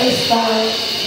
is by